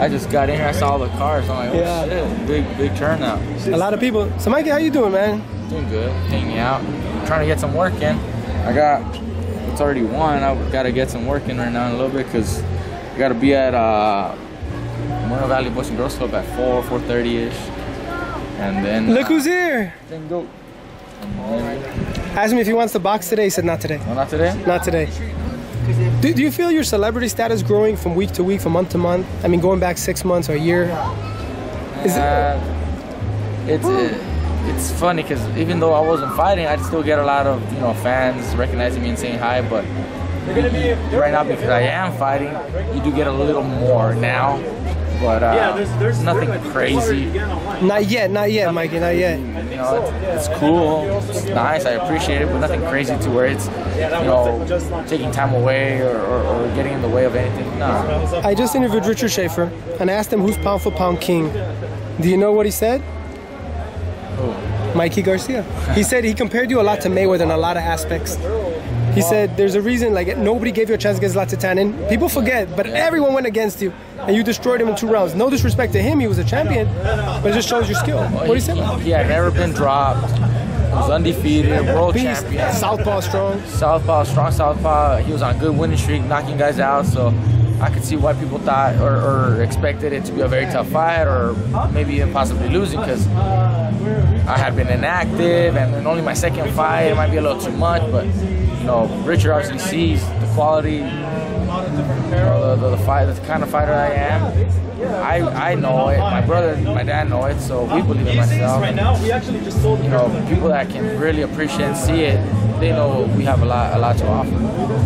I just got in here, I saw all the cars. I'm like, oh Yeah. shit, big, big turnout. A lot of people. So Mikey, how you doing, man? Doing good, hanging out, trying to get some work in. I got, it's already one. I gotta get some work in right now in a little bit because I gotta be at uh, Moreno Valley Boys and Girls Club at 4, 4.30 ish. And then, Look who's here. then go. Asked me if he wants the box today. He said not today. No, not today? Not today. Do, do you feel your celebrity status growing from week to week, from month to month? I mean, going back six months or a year? Is it, Uh, it's uh, it's funny because even though I wasn't fighting, I'd still get a lot of you know fans recognizing me and saying hi. But right now, because I am fighting, you do get a little more now. But uh, nothing crazy. not yet, not yet, Mikey, not yet. You know, it's, it's cool, it's nice. I appreciate it, but nothing crazy to where it's you know taking time away or, or, or getting in the way of anything. No. I just interviewed Richard Schaefer and asked him who's pound for pound king. Do you know what he said? Mikey Garcia. He said he compared you a lot to Mayweather in a lot of aspects. He said there's a reason like nobody gave you a chance against Zlaticanin. People forget, but everyone went against you and you destroyed him in two rounds. No disrespect to him, he was a champion, but it just shows your skill. What do you say? He, had never been dropped. He was undefeated, world Beast, champion. Southpaw strong. Southpaw, strong Southpaw. He was on a good winning streak, knocking guys out. So I could see why people thought or, or expected it to be a very tough fight, or maybe even possibly losing because I had been inactive and then only my second fight. It might be a little too much, but know, Richard obviously sees the quality, you know, the, the, the fight, the kind of fighter I am. I, I know it. My brother, my dad know it. So we believe in myself. Right now, we actually just sold You know, people that can really appreciate and see it, they know we have a lot, a lot to offer.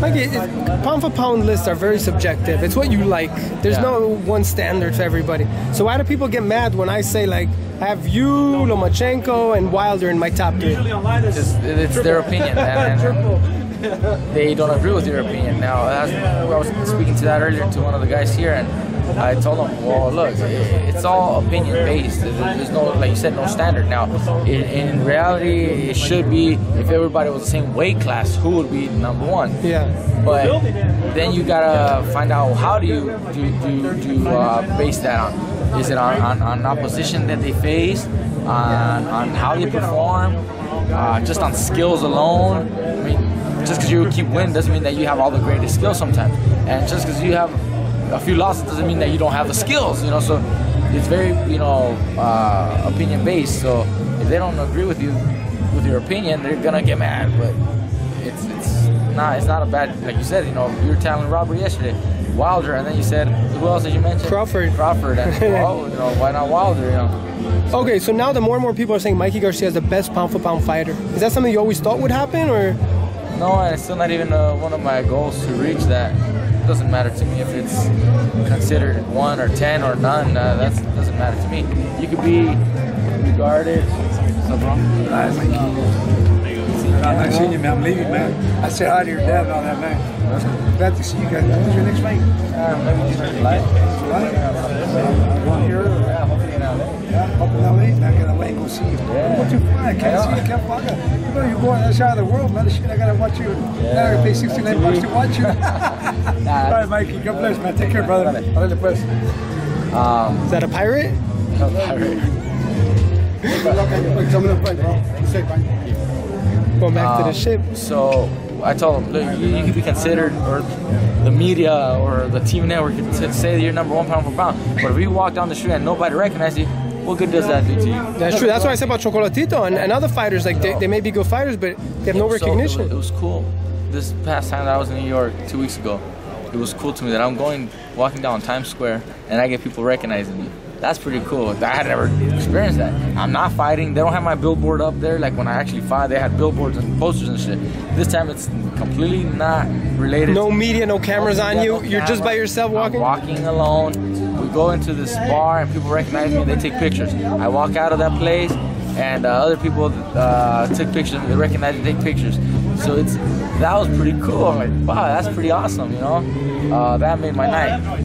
Like it, it, pound for pound lists are very subjective. It's what you like. There's Yeah. no one standard for everybody. So why do people get mad when I say like I have you, Lomachenko, and Wilder in my top three? online. It's It's, it's their opinion, and, and they don't agree with your opinion. Now, as I was speaking to that earlier to one of the guys here, and I told them, well, look, it's all opinion based. There's no, like you said, no standard. Now, in, in reality, it should be if everybody was the same weight class, who would be number one? Yeah. But then you gotta find out how do you do do, do uh, base that on? Is it on, on, on opposition that they face, on on how they perform, uh, just on skills alone? Just because you keep winning doesn't mean that you have all the greatest skills sometimes, and just because you have a few losses doesn't mean that you don't have the skills. You know, so it's very you know uh, opinion based. So if they don't agree with you with your opinion, they're gonna get mad. But it's it's not it's not a bad like you said. You know, you were telling Robert yesterday, Wilder, and then you said who else did you mention? Crawford. Crawford, and well, you know, why not Wilder? You know, Okay, so now the more and more people are saying Mikey Garcia is the best pound for pound fighter. Is that something you always thought would happen, or no, and it's still not even uh, one of my goals to reach that. It doesn't matter to me if it's considered one or ten or none. Uh, that doesn't matter to me. You could be regarded. What's up, bro? I'm not seeing you, man. I'm leaving, man. I said hi to your dad and all that, man. Glad to see you guys. When's your next fight? Uh, maybe just light. One here. Yeah, hopefully in LA. Yeah, up in LA. Back in LA, go see you. Don't go too far. I can't see you. I can't fuck it. You know, you're going outside of the world, man. Shit, I gotta watch you. Now I gotta pay 69 bucks to watch you. All right, Mikey. God bless, man. Take care, brother. Órale, pues. is that a pirate? Tell me the fight, bro. Stay fine. Going back to Um, the ship. So I told him, look, you, you could be considered, or the media or the TV network could say that you're number one pound for pound. But if you walk down the street and nobody recognizes you, what good does that do to you? That's true. That's what I said about Chocolatito and, and other fighters. Like they, they may be good fighters, but they have no So, recognition. it, was cool. This past time that I was in New York two weeks ago, it was cool to me that I'm going walking down Times Square and I get people recognizing me. That's pretty cool. I had never experienced that. I'm not fighting. They don't have my billboard up there. Like when I actually fought, they had billboards and posters and shit. This time it's completely not related. no media, no cameras no on you. no You're just by yourself walking. I'm walking alone. We go into this bar and people recognize me. They take pictures. I walk out of that place and uh, other people uh, took pictures. They recognize me. Take pictures. So it's that was pretty cool. I'm like, wow, that's pretty awesome. You know, uh, that made my night.